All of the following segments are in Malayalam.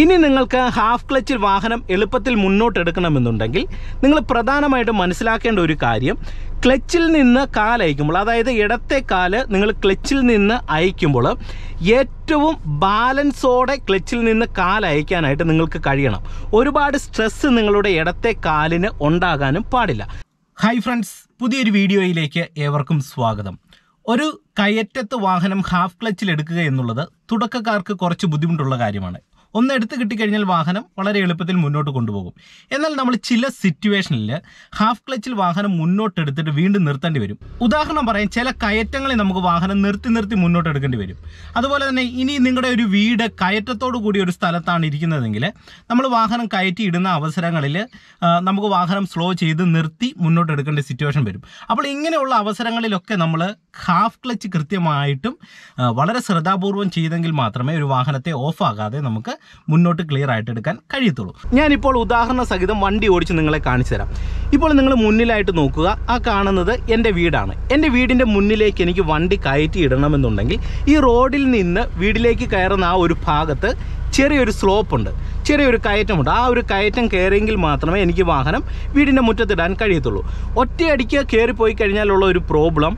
ഇനി നിങ്ങൾക്ക് ഹാഫ് ക്ലച്ചിൽ വാഹനം എളുപ്പത്തിൽ മുന്നോട്ടെടുക്കണമെന്നുണ്ടെങ്കിൽ നിങ്ങൾ പ്രധാനമായിട്ടും മനസ്സിലാക്കേണ്ട ഒരു കാര്യം ക്ലച്ചിൽ നിന്ന് കാൽ അയക്കുമ്പോൾ അതായത് ഇടത്തെ കാൽ നിങ്ങൾ ക്ലച്ചിൽ നിന്ന് അയക്കുമ്പോൾ ഏറ്റവും ബാലൻസോടെ ക്ലച്ചിൽ നിന്ന് കാൽ അയക്കാനായിട്ട് നിങ്ങൾക്ക് കഴിയണം. ഒരുപാട് സ്ട്രെസ് നിങ്ങളുടെ ഇടത്തെ കാലിന് ഉണ്ടാകാനും പാടില്ല. ഹായ് ഫ്രണ്ട്സ് പുതിയൊരു വീഡിയോയിലേക്ക് ഏവർക്കും സ്വാഗതം. ഒരു കയറ്റത്ത് വാഹനം ഹാഫ് ക്ലച്ചിൽ എടുക്കുക എന്നുള്ളത് തുടക്കക്കാർക്ക് കുറച്ച് ബുദ്ധിമുട്ടുള്ള കാര്യമാണ്. ഒന്ന് എടുത്ത് കിട്ടിക്കഴിഞ്ഞാൽ വാഹനം വളരെ എളുപ്പത്തിൽ മുന്നോട്ട് കൊണ്ടുപോകും. എന്നാൽ നമ്മൾ ചില സിറ്റുവേഷനിൽ ഹാഫ് ക്ലച്ചിൽ വാഹനം മുന്നോട്ട് എടുത്തിട്ട് വീണ്ടും നിർത്തേണ്ടി വരും. ഉദാഹരണം പറയാം ചില കയറ്റങ്ങളിൽ നമുക്ക് വാഹനം നിർത്തി നിർത്തി മുന്നോട്ട് എടുക്കേണ്ടി വരും. അതുപോലെ തന്നെ ഇനി നിങ്ങളുടെ ഒരു വീട് കയറ്റത്തോടു കൂടി ഒരു സ്ഥലത്താണ് ഇരിക്കുന്നതെങ്കിൽ നമ്മൾ വാഹനം കയറ്റി ഇടുന്ന അവസരങ്ങളിൽ നമുക്ക് വാഹനം സ്ലോ ചെയ്ത് നിർത്തി മുന്നോട്ട് എടുക്കേണ്ട സിറ്റുവേഷൻ വരും. അപ്പോൾ ഇങ്ങനെയുള്ള അവസരങ്ങളിലൊക്കെ നമ്മൾ ഹാഫ് ക്ലച്ച് കൃത്യമായിട്ടും വളരെ ശ്രദ്ധാപൂർവം ചെയ്തെങ്കിൽ മാത്രമേ ഒരു വാഹനത്തെ ഓഫ് ആകാതെ നമുക്ക് മുന്നോട്ട് ക്ലിയർ ആയിട്ട് എടുക്കാൻ കഴിയത്തുള്ളൂ. ഞാനിപ്പോൾ ഉദാഹരണ സഹിതം വണ്ടി ഓടിച്ച് നിങ്ങളെ കാണിച്ചു തരാം. ഇപ്പോൾ നിങ്ങൾ മുന്നിലായിട്ട് നോക്കുക. ആ കാണുന്നത് എന്റെ വീടാണ്. എന്റെ വീടിന്റെ മുന്നിലേക്ക് എനിക്ക് വണ്ടി കയറ്റി ഇടണമെന്നുണ്ടെങ്കിൽ ഈ റോഡിൽ നിന്ന് വീട്ടിലേക്ക് കയറുന്ന ആ ഒരു ഭാഗത്ത് ചെറിയൊരു സ്ലോപ്പ് ഉണ്ട്. ചെറിയൊരു കയറ്റമുണ്ട്. ആ ഒരു കയറ്റം കയറിയെങ്കിൽ മാത്രമേ എനിക്ക് വാഹനം വീടിന്റെ മുറ്റത്തിടാൻ കഴിയത്തുള്ളൂ. ഒറ്റയടിക്ക് കയറിപ്പോയി കഴിഞ്ഞാലുള്ള ഒരു പ്രോബ്ലം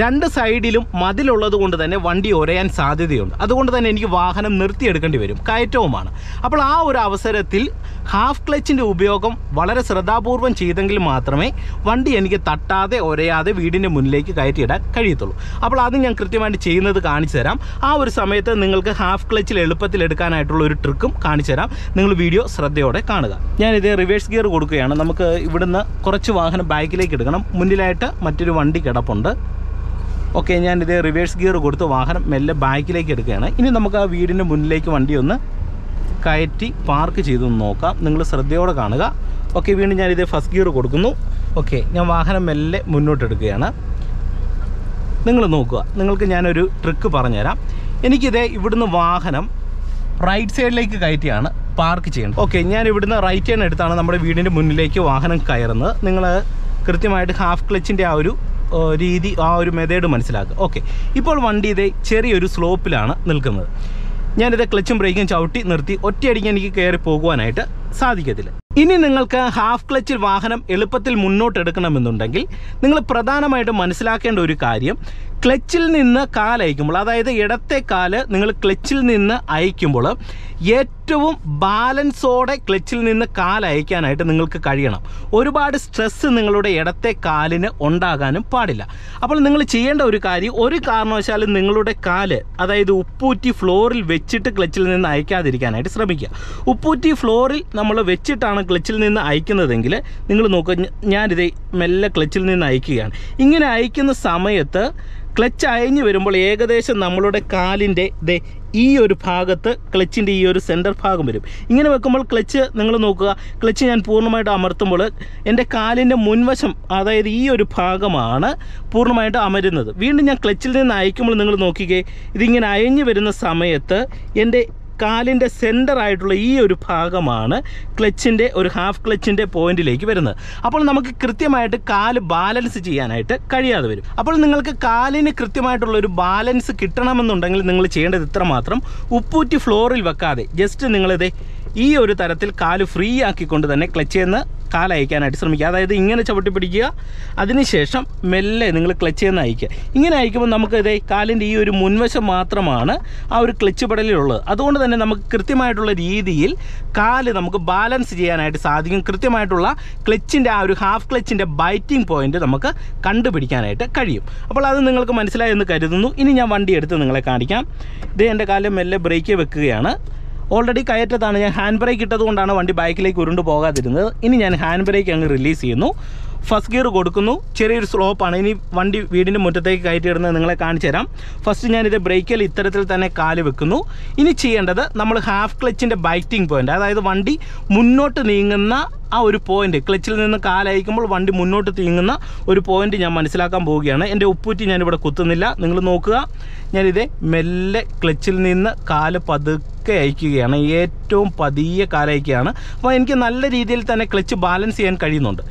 രണ്ട് സൈഡിലും മതിലുള്ളത് കൊണ്ട് തന്നെ വണ്ടി ഒരയാൻ സാധ്യതയുണ്ട്. അതുകൊണ്ട് തന്നെ എനിക്ക് വാഹനം നിർത്തിയെടുക്കേണ്ടി വരും. കയറ്റവുമാണ്. അപ്പോൾ ആ ഒരു അവസരത്തിൽ ഹാഫ് ക്ലച്ചിന്റെ ഉപയോഗം വളരെ ശ്രദ്ധാപൂർവം ചെയ്തെങ്കിൽ മാത്രമേ വണ്ടി എനിക്ക് തട്ടാതെ ഒരയാതെ വീടിന്റെ മുന്നിലേക്ക് കയറ്റിയിടാൻ കഴിയത്തുള്ളൂ. അപ്പോൾ അത് ഞാൻ കൃത്യമായിട്ട് ചെയ്യുന്നത് കാണിച്ചു തരാം. ആ ഒരു സമയത്ത് നിങ്ങൾക്ക് ഹാഫ് ക്ലച്ചിൽ എളുപ്പത്തിൽ എടുക്കാനായിട്ടുള്ള ഒരു ട്രിക്കും കാണിച്ചു തരാം. നിങ്ങൾ വീഡിയോ ശ്രദ്ധയോടെ കാണുക. ഞാനിത് റിവേഴ്സ് ഗിയർ കൊടുക്കുകയാണ്. നമുക്ക് ഇവിടുന്ന് കുറച്ച് വാഹനം ബാക്കിലേക്ക് എടുക്കണം. മുന്നിലായിട്ട് മറ്റൊരു വണ്ടി കിടപ്പുണ്ട്. ഓക്കെ ഞാനിത് റിവേഴ്സ് ഗിയർ കൊടുത്ത് വാഹനം മെല്ലെ ബാക്കിലേക്ക് എടുക്കുകയാണ്. ഇനി നമുക്ക് ആ വീടിന്റെ മുന്നിലേക്ക് വണ്ടി ഒന്ന് കയറ്റി പാർക്ക് ചെയ്തൊന്ന് നോക്കാം. നിങ്ങൾ ശ്രദ്ധയോടെ കാണുക. ഓക്കെ വീണ്ടും ഞാനിത് ഫസ്റ്റ് ഗിയർ കൊടുക്കുന്നു. ഓക്കെ ഞാൻ വാഹനം മെല്ലെ മുന്നോട്ട് എടുക്കുകയാണ്. നിങ്ങൾ നോക്കുക. നിങ്ങൾക്ക് ഞാനൊരു ട്രിക്ക് പറഞ്ഞുതരാം. എനിക്കിത് ഇവിടുന്ന് വാഹനം റൈറ്റ് സൈഡിലേക്ക് കയറ്റിയാണ് പാർക്ക് ചെയ്യേണ്ടത്. ഓക്കെ ഞാൻ ഇവിടുന്ന് റൈറ്റ് ടേൺ എടുത്താണ് നമ്മുടെ വീടിന്റെ മുന്നിലേക്ക് വാഹനം കയറുന്നത്. നിങ്ങൾ കൃത്യമായിട്ട് ഹാഫ് ക്ലച്ചിന്റെ ആ ഒരു രീതി ആ ഒരു മെതേഡ് മനസ്സിലാക്കുക. ഓക്കെ ഇപ്പോൾ വണ്ടി ഇതേ ചെറിയൊരു സ്ലോപ്പിലാണ് നിൽക്കുന്നത്. ഞാനിത് ക്ലച്ചും ബ്രേക്കും ചവിട്ടി നിർത്തി ഒറ്റയടിക്ക് എനിക്ക് കയറി പോകുവാനായിട്ട് സാധിക്കത്തില്ല. ഇനി നിങ്ങൾക്ക് ഹാഫ് ക്ലച്ചിൽ വാഹനം എളുപ്പത്തിൽ മുന്നോട്ടെടുക്കണമെന്നുണ്ടെങ്കിൽ നിങ്ങൾ പ്രധാനമായിട്ടും മനസ്സിലാക്കേണ്ട ഒരു കാര്യം ക്ലച്ചിൽ നിന്ന് കാലയക്കുമ്പോൾ അതായത് ഇടത്തെ കാൽ നിങ്ങൾ ക്ലച്ചിൽ നിന്ന് അയക്കുമ്പോൾ ഏറ്റവും ബാലൻസോടെ ക്ലച്ചിൽ നിന്ന് കാലയക്കാനായിട്ട് നിങ്ങൾക്ക് കഴിയണം. ഒരുപാട് സ്ട്രെസ് നിങ്ങളുടെ ഇടത്തെ കാലിന് ഉണ്ടാകാനും പാടില്ല. അപ്പോൾ നിങ്ങൾ ചെയ്യേണ്ട ഒരു കാര്യം ഒരു കാരണവശാലും നിങ്ങളുടെ കാൽ അതായത് ഉപ്പൂറ്റി ഫ്ലോറിൽ വെച്ചിട്ട് ക്ലച്ചിൽ നിന്ന് അയക്കാതിരിക്കാനായിട്ട് ശ്രമിക്കുക. ഉപ്പൂറ്റി ഫ്ലോറിൽ നമ്മൾ വെച്ചിട്ടാണ് ക്ലച്ചിൽ നിന്ന് അയക്കുന്നതെങ്കിൽ നിങ്ങൾ നോക്കുക ഞാനിത് മെല്ലെ ക്ലച്ചിൽ നിന്ന് അയക്കുകയാണ് ഇങ്ങനെ അയക്കുന്ന സമയത്ത് ക്ലച്ച് അയഞ്ഞു വരുമ്പോൾ ഏകദേശം നമ്മളുടെ കാലിന്റെ ദേ ഈ ഒരു ഭാഗത്ത് ക്ലച്ചിന്റെ ഈ ഒരു സെന്റർ ഭാഗം വരും. ഇങ്ങനെ വെക്കുമ്പോൾ ക്ലച്ച് നിങ്ങൾ നോക്കുക ക്ലച്ച് ഞാൻ പൂർണമായിട്ട് അമർത്തുമ്പോൾ എന്റെ കാലിന്റെ മുൻവശം അതായത് ഈ ഒരു ഭാഗമാണ് പൂർണമായിട്ട് അമരുന്നത്. വീണ്ടും ഞാൻ ക്ലച്ചിൽ നിന്ന് അയക്കുമ്പോൾ നിങ്ങൾ നോക്കിക്കേ ഇതിങ്ങനെ അയഞ്ഞു വരുന്ന സമയത്ത് എന്റെ കാലിന്റെ സെന്റർ ആയിട്ടുള്ള ഈ ഒരു ഭാഗമാണ് ക്ലച്ചിന്റെ ഒരു ഹാഫ് ക്ലച്ചിന്റെ പോയിന്റിലേക്ക് വരുന്നത്. അപ്പോൾ നമുക്ക് കൃത്യമായിട്ട് കാൽ ബാലൻസ് ചെയ്യാനായിട്ട് കഴിയാതെ വരും. അപ്പോൾ നിങ്ങൾക്ക് കാലിന് കൃത്യമായിട്ടുള്ള ഒരു ബാലൻസ് കിട്ടണമെന്നുണ്ടെങ്കിൽ നിങ്ങൾ ചെയ്യേണ്ടത് ഇത്ര മാത്രം ഉപ്പൂറ്റി ഫ്ലോറിൽ വെക്കാതെ ജസ്റ്റ് നിങ്ങളിത് ഈ ഒരു തരത്തിൽ കാൽ ഫ്രീ ആക്കിക്കൊണ്ട് തന്നെ ക്ലച്ചിൽ നിന്ന് കാലയക്കാനായിട്ട് ശ്രമിക്കുക. അതായത് ഇങ്ങനെ ചവിട്ടി പിടിക്കുക അതിനുശേഷം മെല്ലെ നിങ്ങൾ ക്ലച്ച് ചെയ്യുന്ന അയക്കുക ഇങ്ങനെ അയക്കുമ്പോൾ നമുക്ക് ഇതേ കാലിന്റെ ഈ ഒരു മുൻവശം മാത്രമാണ് ആ ഒരു ക്ലച്ച് പെടലിലുള്ളത്. അതുകൊണ്ട് തന്നെ നമുക്ക് കൃത്യമായിട്ടുള്ള രീതിയിൽ കാൽ നമുക്ക് ബാലൻസ് ചെയ്യാനായിട്ട് സാധിക്കും. കൃത്യമായിട്ടുള്ള ക്ലച്ചിന്റെ ആ ഒരു ഹാഫ് ക്ലച്ചിന്റെ ബൈറ്റിംഗ് പോയിന്റ് നമുക്ക് കണ്ടുപിടിക്കാനായിട്ട് കഴിയും. അപ്പോൾ അത് നിങ്ങൾക്ക് മനസ്സിലായെന്ന് കരുതുന്നു. ഇനി ഞാൻ വണ്ടി എടുത്ത് നിങ്ങളെ കാണിക്കാം. ഇത് എന്റെ കാലം മെല്ലെ ബ്രേക്ക് വെക്കുകയാണ്. ഓൾറെഡി കയറ്റത്താണ്. ഞാൻ ഹാൻഡ് ബ്രേക്ക് ഇട്ടതുകൊണ്ടാണ് വണ്ടി ബൈക്കിലേക്ക് ഉരുണ്ട് പോകാതിരുന്നത്. ഇനി ഞാൻ ഹാൻഡ് ബ്രേക്ക് അങ്ങ് റിലീസ് ചെയ്യുന്നു. ഫസ്റ്റ് ഗിയർ കൊടുക്കുന്നു. ചെറിയൊരു സ്ലോപ്പാണ് ഇനി വണ്ടി വീടിന്റെ മുറ്റത്തേക്ക് കയറ്റിയിടുന്നത് നിങ്ങളെ കാണിച്ചു തരാം. ഫസ്റ്റ് ഞാനിത് ബ്രേക്കിൽ ഇത്തരത്തിൽ തന്നെ കാൽ വെക്കുന്നു. ഇനി ചെയ്യേണ്ടത് നമ്മൾ ഹാഫ് ക്ലച്ചിന്റെ ബൈറ്റിംഗ് പോയിന്റ് അതായത് വണ്ടി മുന്നോട്ട് നീങ്ങുന്ന ആ ഒരു പോയിന്റ് ക്ലച്ചിൽ നിന്ന് കാലയക്കുമ്പോൾ വണ്ടി മുന്നോട്ട് തീങ്ങുന്ന ഒരു പോയിന്റ് ഞാൻ മനസ്സിലാക്കാൻ പോവുകയാണ്. എന്റെ ഉപ്പൂറ്റി ഞാനിവിടെ കുത്തുന്നില്ല. നിങ്ങൾ നോക്കുക. ഞാനിത് മെല്ലെ ക്ലച്ചിൽ നിന്ന് കാൽ പതുക്കെ അയക്കുകയാണ്. ഏറ്റവും പതിയെ കാലയക്കുകയാണ്. അപ്പോൾ എനിക്ക് നല്ല രീതിയിൽ തന്നെ ക്ലച്ച് ബാലൻസ് ചെയ്യാൻ കഴിയുന്നുണ്ട്.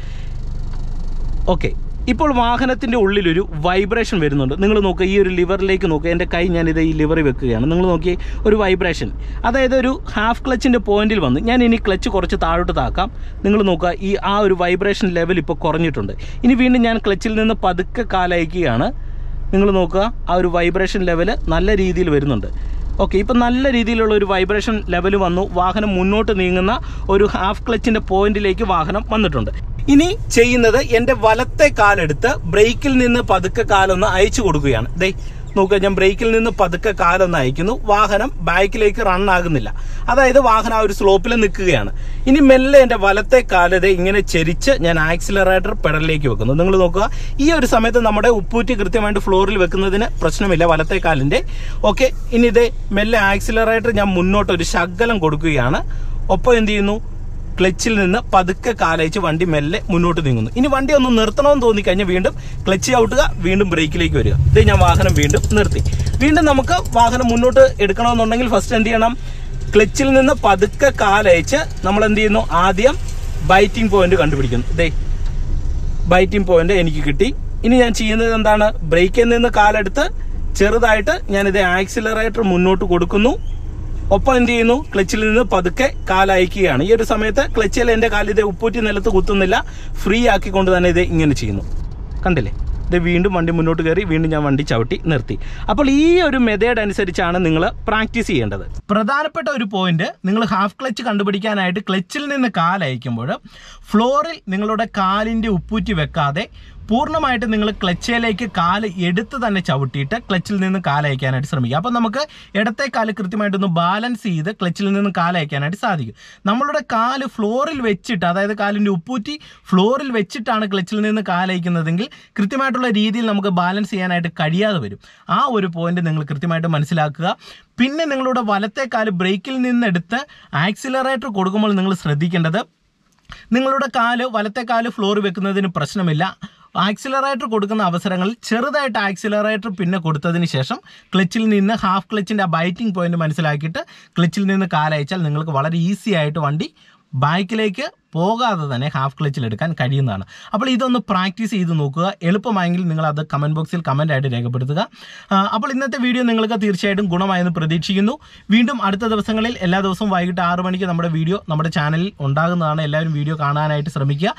ഓക്കെ ഇപ്പോൾ വാഹനത്തിന്റെ ഉള്ളിലൊരു വൈബ്രേഷൻ വരുന്നുണ്ട്. നിങ്ങൾ നോക്കുക ഈ ഒരു ലിവറിലേക്ക് നോക്കുക എന്റെ കൈ ഞാനിത് ഈ ലിവറിൽ വെക്കുകയാണ്. നിങ്ങൾ നോക്കി ഒരു വൈബ്രേഷൻ. അതായത് ഒരു ഹാഫ് ക്ലച്ചിന്റെ പോയിന്റിൽ വന്ന് ഞാൻ ഇനി ക്ലച്ച് കുറച്ച് താഴോട്ട് താക്കാം. നിങ്ങൾ നോക്കുക ഈ ആ ഒരു വൈബ്രേഷൻ ലെവൽ ഇപ്പോൾ കുറഞ്ഞിട്ടുണ്ട്. ഇനി വീണ്ടും ഞാൻ ക്ലച്ചിൽ നിന്ന് പതുക്കെ കാലയക്കുകയാണ്. നിങ്ങൾ നോക്കുക ആ ഒരു വൈബ്രേഷൻ ലെവൽ നല്ല രീതിയിൽ വരുന്നുണ്ട്. ഓക്കെ ഇപ്പം നല്ല രീതിയിലുള്ള ഒരു വൈബ്രേഷൻ ലെവൽ വന്നു. വാഹനം മുന്നോട്ട് നീങ്ങുന്ന ഒരു ഹാഫ് ക്ലച്ചിന്റെ പോയിന്റിലേക്ക് വാഹനം വന്നിട്ടുണ്ട്. ഇനി ചെയ്യുന്നത് എന്റെ വലത്തെ കാലെടുത്ത് ബ്രേക്കിൽ നിന്ന് പതുക്കെ കാലൊന്ന് അയച്ചു കൊടുക്കുകയാണ്. ദേ നോക്കുക ഞാൻ ബ്രേക്കിൽ നിന്ന് പതുക്കെ കാലൊന്ന് അയക്കുന്നു. വാഹനം ബാക്കിലേക്ക് റൺ ആകുന്നില്ല. അതായത് വാഹനം ആ ഒരു സ്ലോപ്പിൽ നിൽക്കുകയാണ്. ഇനി മെല്ലെ എന്റെ വലത്തെ കാലത് ഇങ്ങനെ ചെരിച്ച് ഞാൻ ആക്സിലറേറ്റർ പെഡലിലേക്ക് വെക്കുന്നു. നിങ്ങൾ നോക്കുക ഈ ഒരു സമയത്ത് നമ്മുടെ ഉപ്പൂറ്റി കൃത്യമായിട്ട് ഫ്ലോറിൽ വെക്കുന്നതിന് പ്രശ്നമില്ല വലത്തെ കാലിന്റെ ഓക്കെ ഇനി ഇതേ മെല്ലെ ആക്സിലറേറ്റർ ഞാൻ മുന്നോട്ട് ഒരു ശകലം കൊടുക്കുകയാണ്. ഒപ്പം എന്ത് ചെയ്യുന്നു? ക്ലച്ചിൽ നിന്ന് പതുക്കെ കാലയച്ച് വണ്ടി മെല്ലെ മുന്നോട്ട് നീങ്ങുന്നു. ഇനി വണ്ടി ഒന്ന് നിർത്തണമെന്ന് തോന്നിക്കഴിഞ്ഞാൽ വീണ്ടും ക്ലച്ച് ഔട്ടുക വീണ്ടും ബ്രേക്കിലേക്ക് വരിക. ഇത് ഞാൻ വാഹനം വീണ്ടും നിർത്തി. വീണ്ടും നമുക്ക് വാഹനം മുന്നോട്ട് എടുക്കണമെന്നുണ്ടെങ്കിൽ ഫസ്റ്റ് എന്ത് ചെയ്യണം? ക്ലച്ചിൽ നിന്ന് പതുക്കെ കാലയച്ച് നമ്മൾ എന്ത് ചെയ്യുന്നു? ആദ്യം ബൈറ്റിംഗ് പോയിന്റ് കണ്ടുപിടിക്കുന്നു. ഇതേ ബൈറ്റിംഗ് പോയിന്റ് എനിക്ക് കിട്ടി. ഇനി ഞാൻ ചെയ്യുന്നത് എന്താണ്? ബ്രേക്കിൽ നിന്ന് കാലെടുത്ത് ചെറുതായിട്ട് ഞാൻ ഞാനിത് ആക്സിലറേറ്റർ മുന്നോട്ട് കൊടുക്കുന്നു. ഒപ്പം എന്ത് ചെയ്യുന്നു? ക്ലച്ചിൽ നിന്ന് പതുക്കെ കാലയക്കുകയാണ്. ഈ ഒരു സമയത്ത് ക്ലച്ചിൽ എന്റെ കാലിത് ഉപ്പൂറ്റി നിലത്ത് കുത്തുന്നില്ല. ഫ്രീ ആക്കിക്കൊണ്ട് തന്നെ ഇത് ഇങ്ങനെ ചെയ്യുന്നു. കണ്ടില്ലേ? ഇത് വീണ്ടും വണ്ടി മുന്നോട്ട് കയറി വീണ്ടും ഞാൻ വണ്ടി ചവിട്ടി നിർത്തി. അപ്പോൾ ഈ ഒരു മെതേഡ് അനുസരിച്ചാണ് നിങ്ങൾ പ്രാക്ടീസ് ചെയ്യേണ്ടത്. പ്രധാനപ്പെട്ട ഒരു പോയിന്റ് നിങ്ങൾ ഹാഫ് ക്ലച്ച് കണ്ടുപിടിക്കാനായിട്ട് ക്ലച്ചിൽ നിന്ന് കാലയക്കുമ്പോൾ ഫ്ലോറിൽ നിങ്ങളുടെ കാലിന്റെ ഉപ്പൂറ്റി വെക്കാതെ പൂർണമായിട്ട് നിങ്ങൾ ക്ലച്ചിലേക്ക് കാൽ എടുത്ത് തന്നെ ചവിട്ടിയിട്ട് ക്ലച്ചിൽ നിന്ന് കാലയക്കാനായിട്ട് ശ്രമിക്കുക. അപ്പോൾ നമുക്ക് ഇടത്തെ കാൽ കൃത്യമായിട്ടൊന്ന് ബാലൻസ് ചെയ്ത് ക്ലച്ചിൽ നിന്ന് കാലയക്കാനായിട്ട് സാധിക്കും. നമ്മളുടെ കാൽ ഫ്ലോറിൽ വെച്ചിട്ട് അതായത് കാലിന്റെ ഉപ്പൂറ്റി ഫ്ലോറിൽ വെച്ചിട്ടാണ് ക്ലച്ചിൽ നിന്ന് കാലയക്കുന്നതെങ്കിൽ കൃത്യമായിട്ടുള്ള രീതിയിൽ നമുക്ക് ബാലൻസ് ചെയ്യാനായിട്ട് കഴിയാതെ വരും. ആ ഒരു പോയിന്റ് നിങ്ങൾ കൃത്യമായിട്ട് മനസ്സിലാക്കുക. പിന്നെ നിങ്ങളുടെ വലത്തെ കാൽ ബ്രേക്കിൽ നിന്നെടുത്ത് ആക്സിലറേറ്റർ കൊടുക്കുമ്പോൾ നിങ്ങൾ ശ്രദ്ധിക്കേണ്ടത് നിങ്ങളുടെ കാൽ വലത്തെ കാൽ ഫ്ലോർ വെക്കുന്നതിന് പ്രശ്നമില്ല. ആക്സിലറേറ്റർ കൊടുക്കുന്ന അവസരങ്ങളിൽ ചെറുതായിട്ട് ആക്സിലറേറ്റർ പിന്നെ കൊടുത്തതിന് ശേഷം ക്ലച്ചിൽ നിന്ന് ഹാഫ് ക്ലച്ചിന്റെ ആ ബൈറ്റിംഗ് പോയിന്റ് മനസ്സിലാക്കിയിട്ട് ക്ലച്ചിൽ നിന്ന് കാലയച്ചാൽ നിങ്ങൾക്ക് വളരെ ഈസി ആയിട്ട് വണ്ടി ബാക്കിലേക്ക് പോകാതെ തന്നെ ഹാഫ് ക്ലച്ചിൽ എടുക്കാൻ കഴിയുന്നതാണ്. അപ്പോൾ ഇതൊന്ന് പ്രാക്ടീസ് ചെയ്ത് നോക്കുക. എളുപ്പമായെങ്കിൽ നിങ്ങൾ അത് കമന്റ് ബോക്സിൽ കമന്റ് ആയിട്ട് രേഖപ്പെടുത്തുക അപ്പോൾ ഇന്നത്തെ വീഡിയോ നിങ്ങൾക്ക് തീർച്ചയായിട്ടും ഗുണമായെന്ന് പ്രതീക്ഷിക്കുന്നു. വീണ്ടും അടുത്ത ദിവസങ്ങളിൽ എല്ലാ ദിവസവും വൈകിട്ട് ആറ് മണിക്ക് നമ്മുടെ വീഡിയോ നമ്മുടെ ചാനലിൽ ഉണ്ടാകുന്നതാണ്. എല്ലാവരും വീഡിയോ കാണാനായിട്ട് ശ്രമിക്കുക.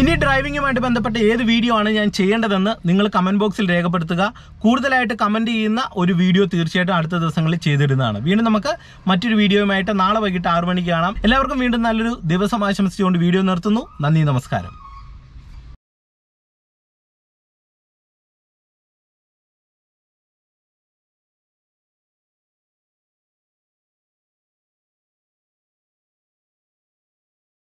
ഇനി ഡ്രൈവിങ്ങുമായിട്ട് ബന്ധപ്പെട്ട ഏത് വീഡിയോ ആണ് ഞാൻ ചെയ്യേണ്ടതെന്ന് നിങ്ങൾ കമന്റ് ബോക്സിൽ രേഖപ്പെടുത്തുക. കൂടുതലായിട്ട് കമന്റ് ചെയ്യുന്ന ഒരു വീഡിയോ തീർച്ചയായിട്ടും അടുത്ത ദിവസങ്ങളിൽ ചെയ്തിരുന്നതാണ് വീണ്ടും നമുക്ക് മറ്റൊരു വീഡിയോയുമായിട്ട് നാളെ വൈകിട്ട് ആറ് മണിക്ക് കാണാം. എല്ലാവർക്കും വീണ്ടും നല്ലൊരു ദിവസം ആശംസിച്ചുകൊണ്ട് വീഡിയോ നിർത്തുന്നു. നന്ദി നമസ്കാരം.